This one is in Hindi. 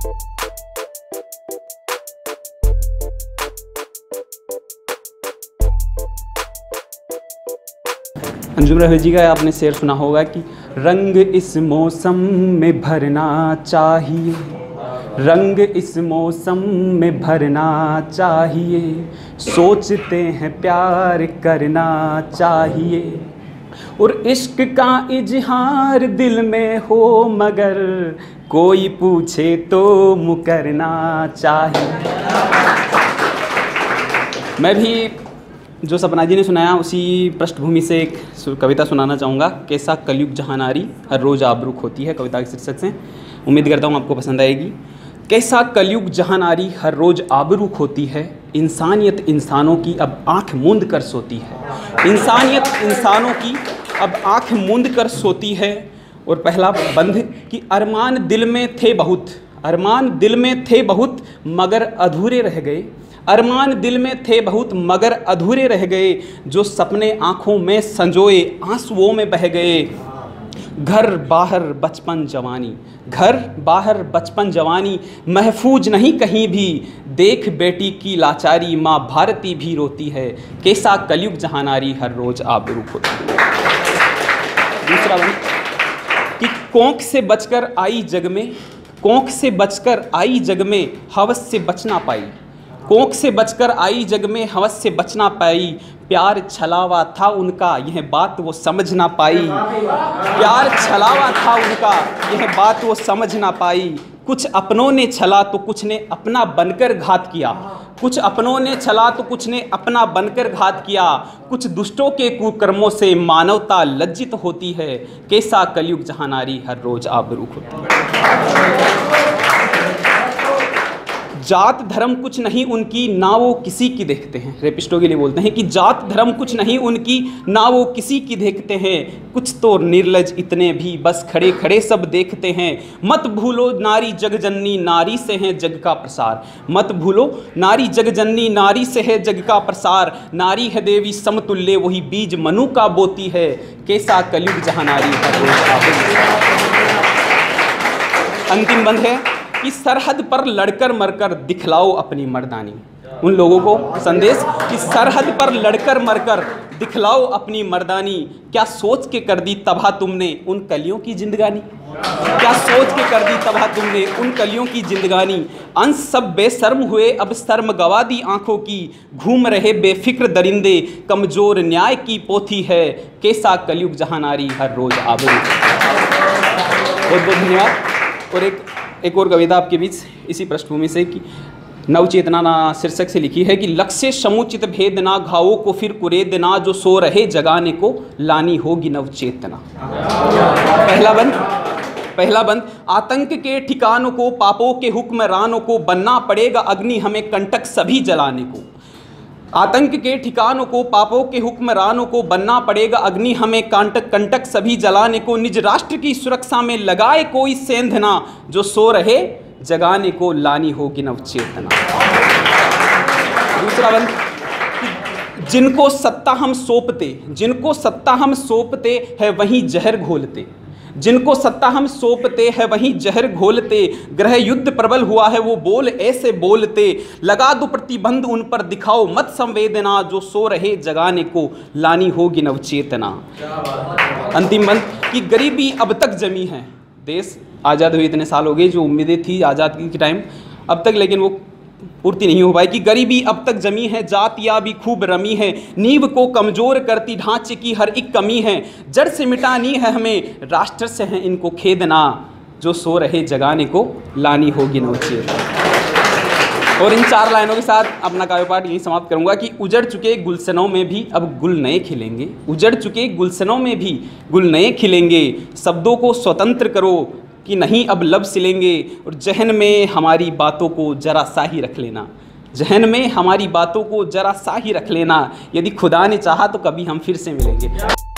अंजुम रहे जी का आपने शेर सुना होगा कि रंग इस मौसम में भरना चाहिए। रंग इस मौसम में भरना चाहिए। सोचते हैं प्यार करना चाहिए। और इश्क का इजहार दिल में हो मगर कोई पूछे तो मुकरना चाहिए मैं भी जो सपना जी ने सुनाया, उसी पृष्ठभूमि से एक कविता सुनाना चाहूँगा। कैसा कलयुग जहाँ नारी हर रोज़ आबरूक होती है, कविता के शीर्षक से। उम्मीद करता हूँ आपको पसंद आएगी। कैसा कलयुग जहाँ नारी हर रोज़ आबरूक होती है इंसानियत इंसानों की अब आँख मूंद कर सोती है। इंसानियत इंसानों की अब आँख मूंद कर सोती है। और पहला बंध कि अरमान दिल में थे बहुत। अरमान दिल में थे बहुत, मगर अधूरे रह गए। अरमान दिल में थे बहुत, मगर अधूरे रह गए। जो सपने आँखों में संजोए, आंसुओं में बह गए। घर बाहर बचपन जवानी। घर बाहर बचपन जवानी महफूज नहीं कहीं भी। देख बेटी की लाचारी माँ भारती भी रोती है। कैसा कलयुग जहाँ नारी हर रोज आबरू है। दूसरा वन कि कोंख से बचकर आई जग में कोंख से बचकर आई जग में हवस से बचना पाई। कोंख से बचकर आई जग में हवस से बचना पाई। प्यार छलावा था उनका, यह बात वो समझ ना पाई। प्यार छलावा था उनका, यह बात वो समझ ना पाई। कुछ अपनों ने छला तो कुछ ने अपना बनकर घात किया। कुछ अपनों ने छला तो कुछ ने अपना बनकर घात किया। कुछ दुष्टों के कुकर्मों से मानवता लज्जित होती है। कैसा कलयुग जहाँ नारी हर रोज आबरूक होती है। जात धर्म कुछ नहीं उनकी, ना वो किसी की देखते हैं। रेपिस्टों के लिए बोलते हैं कि जात धर्म कुछ नहीं उनकी, ना वो किसी की देखते हैं। कुछ तो निर्लज इतने भी, बस खड़े खड़े सब देखते हैं। मत भूलो नारी जग जगजननी, नारी से है जग का प्रसार। मत भूलो नारी जग जगजननी, नारी से है जग का प्रसार। नारी है देवी समतुल्य, वही बीज मनु का बोती है। कैसा कलयुग जहाँ नारी आबरू। अंतिम बंद है। कि सरहद पर लड़कर मरकर दिखलाओ अपनी मर्दानी। उन लोगों को संदेश कि सरहद पर लड़कर मरकर दिखलाओ अपनी मर्दानी। क्या सोच के कर दी तबाह तुमने उन कलियों की जिंदगानी? क्या सोच के कर दी तबाह तुमने उन कलियों की जिंदगानी? अंश सब बेशर्म हुए, अब शर्म गवा दी आँखों की। घूम रहे बेफिक्र दरिंदे, कमज़ोर न्याय की पोथी है। कैसा कलयुग जहाँ नारी हर रोज आबरू। बहुत बहुत धन्यवाद। और एक एक और कविता आपके बीच इसी पृष्ठभूमि से कि नवचेतना ना शीर्षक से लिखी है कि लक्ष्य समुचित भेद ना घावों को फिर कुरेद ना जो सो रहे जगाने को लानी होगी नवचेतना। पहला बंद पहला बंद, आतंक के ठिकानों को, पापों के हुक्मरानों को बनना पड़ेगा अग्नि हमें कंटक सभी जलाने को। आतंक के ठिकानों को, पापों के हुक्मरानों को बनना पड़ेगा। अग्नि हमें कांटक, कंटक सभी जलाने को, निज राष्ट्र की सुरक्षा में लगाए कोई सेंधना। जो सो रहे, जगाने को लानी होगी नवचेतना। दूसरा बंद, जिनको सत्ता हम सौंपते, जिनको सत्ता हम सौंपते है, वहीं जहर घोलते। जिनको सत्ता हम सौंपते हैं, वहीं जहर घोलते। ग्रह युद्ध प्रबल हुआ है, वो बोल ऐसे बोलते। लगा दो प्रतिबंध उन पर, दिखाओ मत संवेदना, जो सो रहे जगाने को। लानी होगी नवचेतना। अंतिम मंत्र, कि गरीबी अब तक जमी है। देश आज़ाद हुए इतने साल हो गए, जो उम्मीदें थी आज़ादी के टाइम, अब तक, लेकिन वो पूर्ति नहीं हो कि गरीबी अब तक जमी है जातिया भी खूब रमी है। नींव को कमज़ोर करती, ढांचे की हर एक कमी है। जड़ से मिटानी है हमें, राष्ट्र से है इनको खेदना। जो सो रहे जगाने को लानी होगी नवचेत और इन चार लाइनों के साथ अपना काव्य पाठ यहीं समाप्त करूँगा कि उजड़ चुके गुलशनों में भी अब गुल नए खिलेंगे। उजड़ चुके गुलशनों में भी गुल नए खिलेंगे। शब्दों को स्वतंत्र करो कि नहीं अब लब सिलेंगे और जहन में हमारी बातों को जरा सा ही रख लेना। जहन में हमारी बातों को जरा सा ही रख लेना। यदि खुदा ने चाहा तो कभी हम फिर से मिलेंगे।